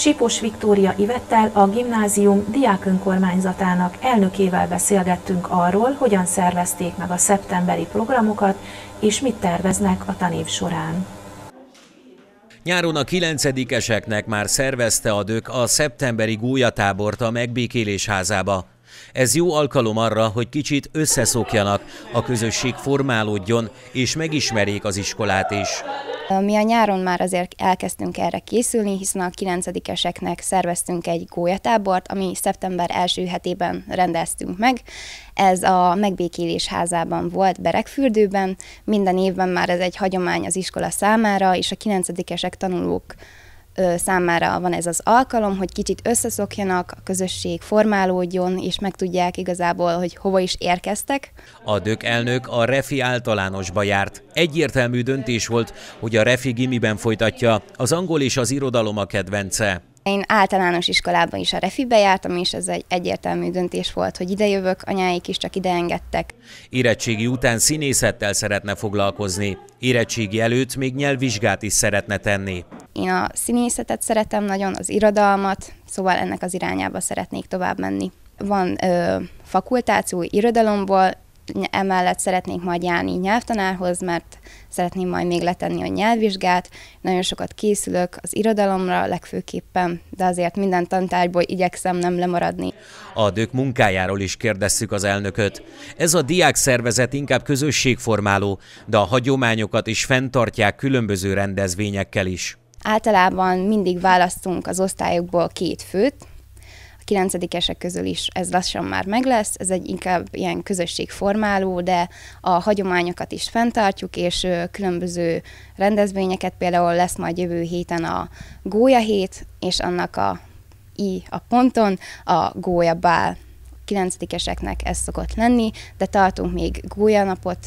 Sipos Viktória Ivettel, a gimnázium diák önkormányzatának elnökével beszélgettünk arról, hogyan szervezték meg a szeptemberi programokat, és mit terveznek a tanév során. Nyáron a kilencedikeseknek már szervezte a dök a szeptemberi gólyatábort a megbékélés házába. Ez jó alkalom arra, hogy kicsit összeszokjanak, a közösség formálódjon és megismerjék az iskolát is. Mi a nyáron már azért elkezdtünk erre készülni, hiszen a 9 szerveztünk egy gólyatábort, ami szeptember első hetében rendeztünk meg. Ez a megbékélés házában volt Berekfürdőben, minden évben már ez egy hagyomány az iskola számára, és a 9 tanulók számára van ez az alkalom, hogy kicsit összeszokjanak, a közösség formálódjon, és megtudják igazából, hogy hova is érkeztek. A dök elnök a Refi általánosba járt. Egyértelmű döntés volt, hogy a Refi gimiben folytatja, az angol és az irodalom a kedvence. Én általános iskolában is a refibe jártam, és ez egy egyértelmű döntés volt, hogy ide jövök, anyáik is csak ide engedtek. Érettségi után színészettel szeretne foglalkozni, érettségi előtt még nyelvvizsgát is szeretne tenni. Én a színészetet szeretem nagyon, az irodalmat, szóval ennek az irányába szeretnék tovább menni. Van ö, fakultáció irodalomból, emellett szeretnék majd járni nyelvtanárhoz, mert szeretném majd még letenni a nyelvvizsgát. Nagyon sokat készülök az irodalomra legfőképpen, de azért minden tantárgyból igyekszem nem lemaradni. A dök munkájáról is kérdezzük az elnököt. Ez a diák szervezet inkább közösségformáló, de a hagyományokat is fenntartják különböző rendezvényekkel is. Általában mindig választunk az osztályokból két főt, kilencedikesek közül is ez lassan már meg lesz, ez egy inkább ilyen közösségformáló, de a hagyományokat is fenntartjuk, és különböző rendezvényeket, például lesz majd jövő héten a Gólya hét, és annak a i a ponton a Gólya bál 9-eseknek ez szokott lenni, de tartunk még gólyanapot.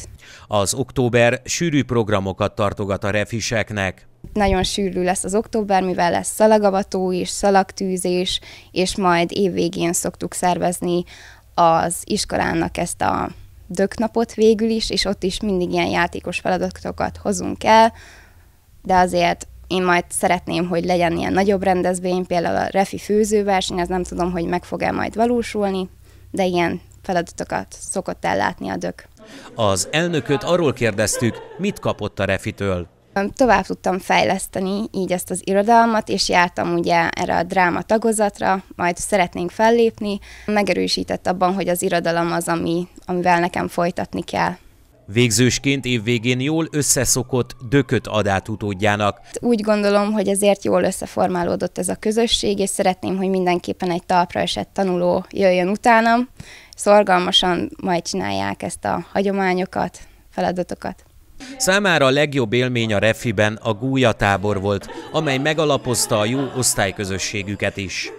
Az október sűrű programokat tartogat a refiseknek. Nagyon sűrű lesz az október, mivel lesz szalagavató is, szalagtűzés, és majd évvégén szoktuk szervezni az iskolának ezt a döknapot végül is, és ott is mindig ilyen játékos feladatokat hozunk el, de azért én majd szeretném, hogy legyen ilyen nagyobb rendezvény, például a refi főzőverseny, ez nem tudom, hogy meg fog-e majd valósulni, de ilyen feladatokat szokott ellátni a dök. Az elnököt arról kérdeztük, mit kapott a refitől. Tovább tudtam fejleszteni így ezt az irodalmat, és jártam ugye erre a dráma tagozatra, majd szeretnénk fellépni. Megerősített abban, hogy az irodalom az, ami, amivel nekem folytatni kell. Végzősként évvégén jól összeszokott dököt adát utódjának. Úgy gondolom, hogy ezért jól összeformálódott ez a közösség, és szeretném, hogy mindenképpen egy talpra esett tanuló jöjjön utánam, szorgalmasan majd csinálják ezt a hagyományokat, feladatokat. Számára a legjobb élmény a Refiben a Gúja tábor volt, amely megalapozta a jó osztályközösségüket is.